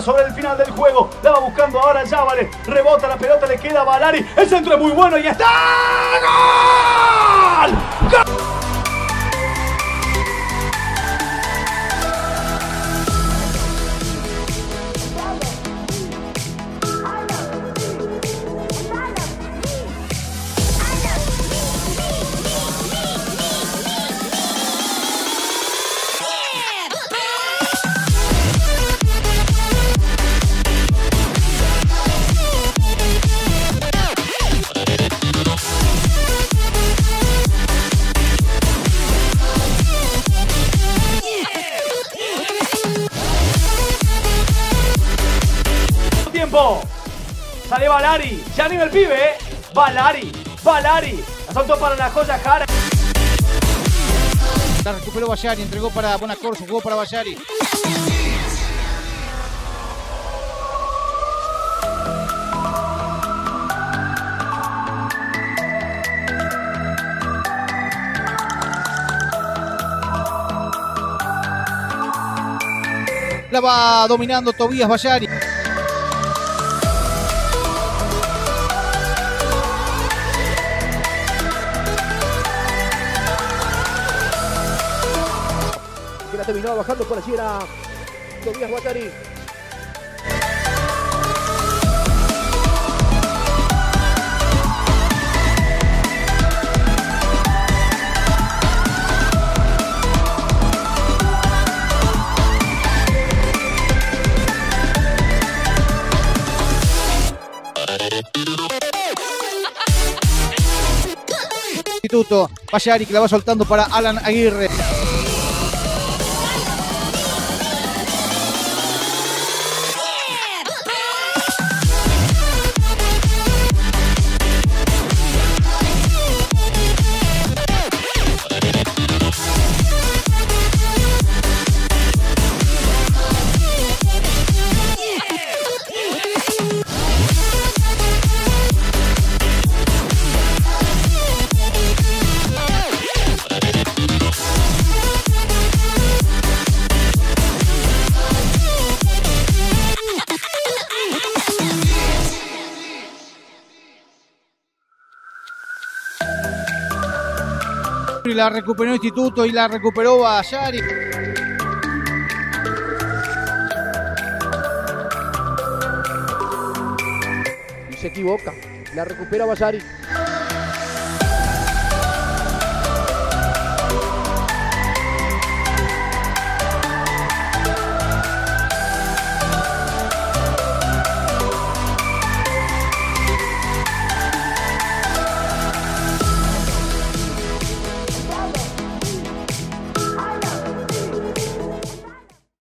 sobre el final del juego. La va buscando ahora Yávale. Rebota la pelota, le queda a Valari. El centro es muy bueno y está. Sale Valari. Ya anima el pibe, ¿eh? Valari. Valari. Asalto para la joya Jara. La recuperó Bayari, entregó para Bonacorso, jugó para Bayari. La va dominando Tobías Bayari. Terminaba bajando por allí era Tobias Guatari. Instituto Bayari que la va soltando para Alan Aguirre. Y la recuperó Instituto y la recuperó Bayari. Y se equivoca. La recupera Bayari.